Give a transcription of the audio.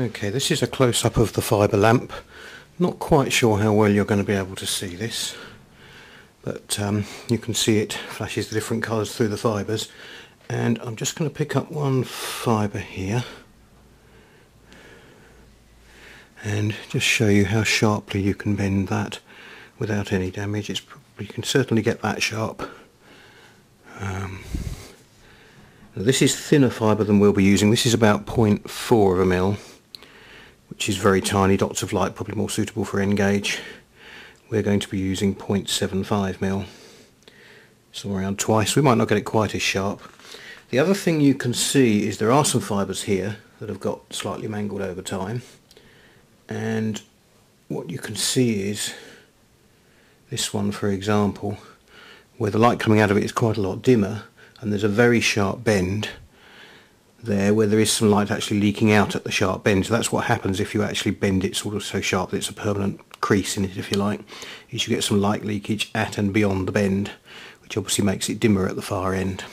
Okay, this is a close-up of the fibre lamp. Not quite sure how well you're going to be able to see this, but um, you can see it flashes the different colours through the fibres. And I'm just going to pick up one fibre here and just show you how sharply you can bend that without any damage. It's you can certainly get that sharp. Um, this is thinner fibre than we'll be using. This is about 0.4 of a mil which is very tiny dots of light, probably more suitable for N-gauge. We're going to be using 0.75 mil, somewhere around twice. We might not get it quite as sharp. The other thing you can see is there are some fibres here that have got slightly mangled over time and what you can see is this one for example where the light coming out of it is quite a lot dimmer and there's a very sharp bend there where there is some light actually leaking out at the sharp bend. So that's what happens if you actually bend it sort of so sharp that it's a permanent crease in it if you like, is you get some light leakage at and beyond the bend, which obviously makes it dimmer at the far end.